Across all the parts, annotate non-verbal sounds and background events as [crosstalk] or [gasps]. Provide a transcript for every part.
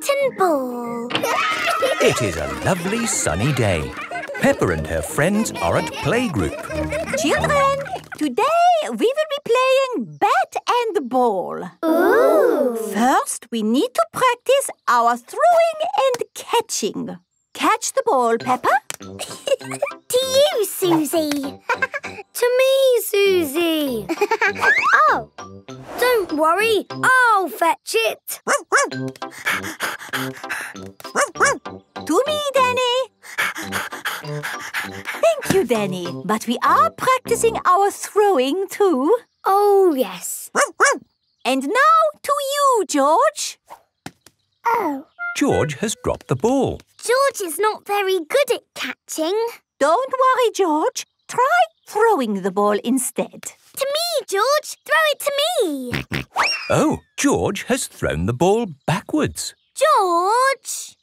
bat and ball. [laughs] It is a lovely sunny day. Peppa and her friends are at playgroup. Children, today we will be playing bat and ball. Ooh. First, we need to practice our throwing and catching. Catch the ball, Peppa. [laughs] to you, Suzy. [laughs] to me, Suzy. oh. Don't worry, I'll fetch it. to me, Danny. Thank you, Danny. But we are practicing our throwing too. Oh, yes. and now to you, George. Oh. George has dropped the ball. George is not very good at catching. Don't worry, George. Try throwing the ball instead. To me, George. Throw it to me. Oh, George has thrown the ball backwards. George!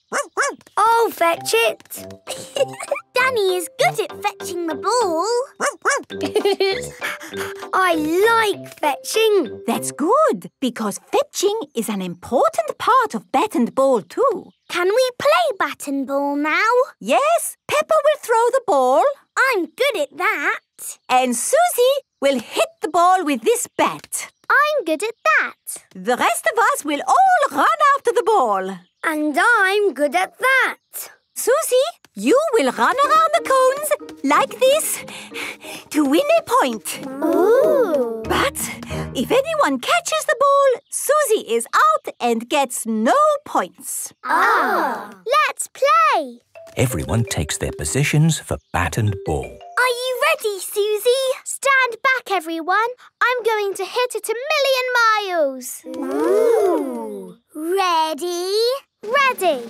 I'll fetch it. [laughs] Danny is good at fetching the ball. [laughs] I like fetching. That's good, because fetching is an important part of bat and ball too. Can we play bat and ball now? Yes, Peppa will throw the ball. I'm good at that. And Suzy will hit the ball with this bat. I'm good at that. The rest of us will all run after the ball. And I'm good at that. Suzy, you will run around the cones like this to win a point. Ooh. But if anyone catches the ball, Suzy is out and gets no points. Ah. Let's play. Everyone takes their positions for bat and ball. Are you ready, Suzy? Back, everyone. I'm going to hit it a million miles. Ooh. Ready? Ready.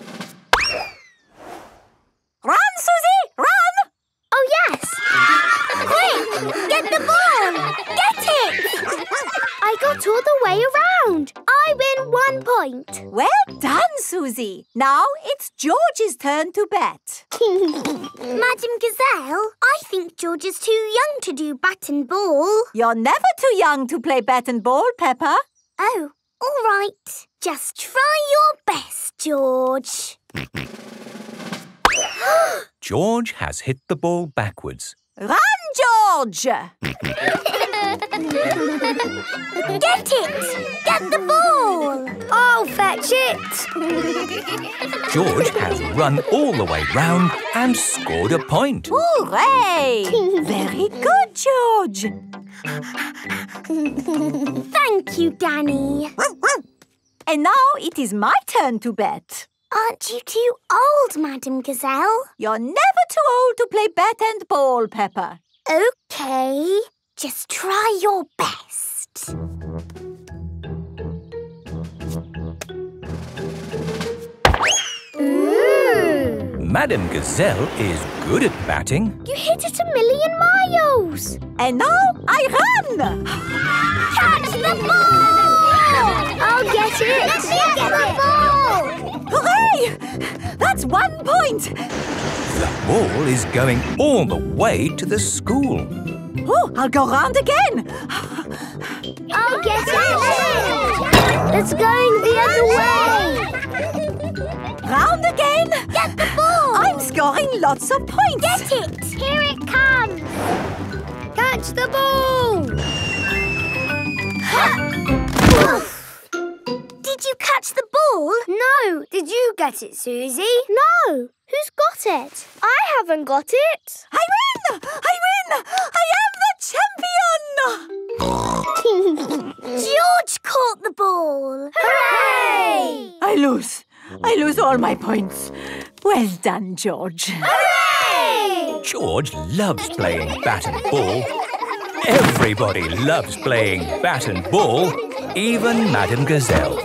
Run, Suzy! Run! Oh, yes! Quick! Get the ball! Get it! I got all the way around. I win one point. Well done, Suzy. Now it's George's turn to bat. [laughs] Madame Gazelle, I think George is too young to do bat and ball. You're never too young to play bat and ball, Peppa. Oh, all right. Just try your best, George. [gasps] George has hit the ball backwards. Run, George! [laughs] Get it! Get the ball! I'll fetch it. George has run all the way round and scored a point. Hooray! Very good, George. Thank you, Danny. And now it is my turn to bet. Aren't you too old, Madame Gazelle? You're never too old to play bat and ball, Peppa. OK. Just try your best. Ooh. Madame Gazelle is good at batting. You hit it a million miles. And now I run! Catch the ball! I'll get it. Let me get the ball! Hooray! That's one point. The ball is going all the way to the school. Oh, I'll go round again. I'll get it! It's going the other way! Round again. Get the ball! I'm scoring lots of points. Get it! Here it comes! Catch the ball. Did you catch the ball? No, did you get it, Suzy? No. Who's got it? I haven't got it. I win! I win! I am champion! George caught the ball. Hooray! I lose. I lose all my points. Well done, George. Hooray! George loves playing bat and ball. Everybody loves playing bat and ball, even Madame Gazelle.